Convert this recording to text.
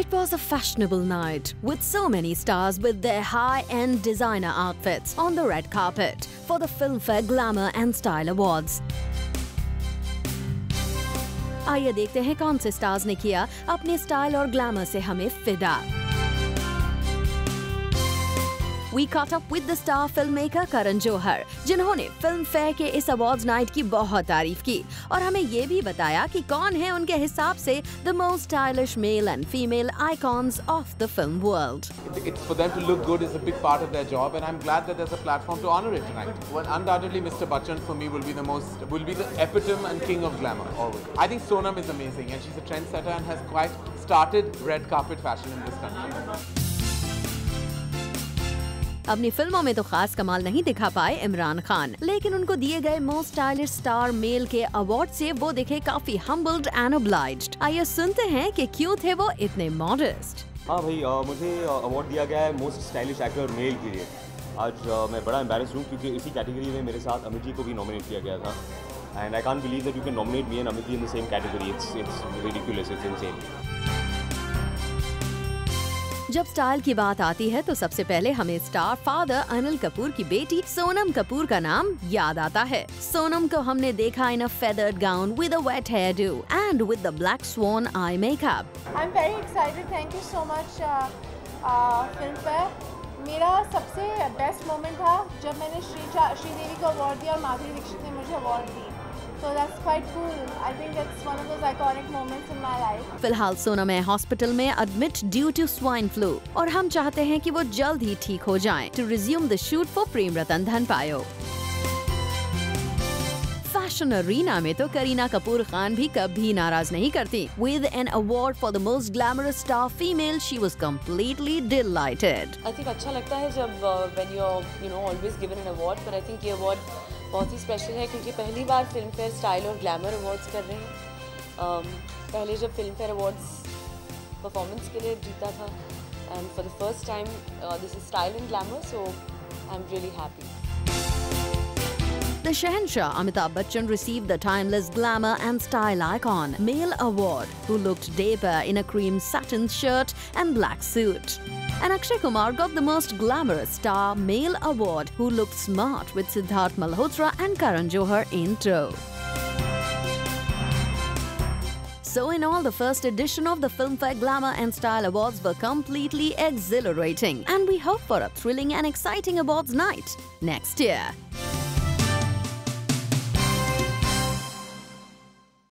It was a fashionable night with so many stars with their high-end designer outfits on the red carpet for the Filmfare Glamour and Style Awards. आइए देखते हैं कौन से stars ने किया अपने style और ग्लैमर से हमें फिदा we caught up with the star film maker Karan Johar जिन्होंने फ़िल्म फेयर के इस अवार्ड नाइट की बहुत तारीफ़ की। और हमें ये भी बताया कि कौन है उनके हिसाब से the most stylish male and female icons of the film world it's for them to look good is a big part of their job and I am glad that there is a platform to honour it tonight one undoubtedly mister Bachchan for me will be the most will be the epitome and king of glamour always I think Sonam is amazing and she is a trend setter and has quite started red carpet fashion in this country अपनी फ़िल्मों में तो खास कमाल नहीं दिखा पाए इमरान खान लेकिन उनको दिए गए मोस्ट स्टाइलिश स्टार मेल के अवार्ड से वो दिखे काफ़ी हम्बल्ड एंड obliged आइए सुनते हैं कि क्यों थे वो इतने मॉडेस्ट हाँ भाई अ, मुझे अवार्ड दिया गया है मोस्ट स्टाइलिश एक्टर मेल के लिए। आज अ, मैं बड़ा एम्बेरस हूँ क्योंकि इसी कैटेगरी में मेरे साथ अमित जी को भी नॉमिनेट किया गया था। I can't believe that you can nominate me and Amit ji in the same category it's it's ridiculous it's insane जब स्टाइल की बात आती है तो सबसे पहले हमें स्टार फादर अनिल कपूर की बेटी सोनम कपूर का नाम याद आता है। सोनम को हमने देखा in a feathered gown with a wet hairdo and with the black swan eye makeup I am very excited you so much, uh, uh, Filmfare. मेरा सबसे बेस्ट मोमेंट था जब मैंने श्री श्रीदेवी को अवार्ड दिया और माधुरी दीक्षित ने मुझे अवार्ड दी। So that's quite cool. I think that's one of those iconic moments in my life. फ़िलहाल सोनम है हॉस्पिटल में admit due to swine flu और हम चाहते हैं कि वो जल्द ही ठीक हो जाएँ to resume the shoot for Prem Ratan Dhan Payo fashion arena में तो करीना कपूर खान भी कभी नाराज़ नहीं करती with an award for the most glamorous star female she was completely delighted I think अच्छा लगता है जब when you are you know always given an award पर आई थिंक ये अवार्ड बहुत ही स्पेशल है क्योंकि पहली बार फ़िल्म फेयर स्टाइल और ग्लैमर अवार्ड्स कर रहे हैं। Um, पहले जब फ़िल्म फेयर अवार्ड्स परफॉर्मेंस के लिए जीता था and for the first time this is style and glamour so I am really happy The Shahenshah Amitabh Bachchan received the timeless glamour and style icon Male Award, who looked dapper in a cream satin shirt and black suit. And Akshay Kumar got the most glamorous star male award, who looked smart with Siddharth Malhotra and Karan Johar in tow. So in all, the first edition of the Filmfare Glamour and Style Awards were completely exhilarating, and we hope for a thrilling and exciting awards night next year.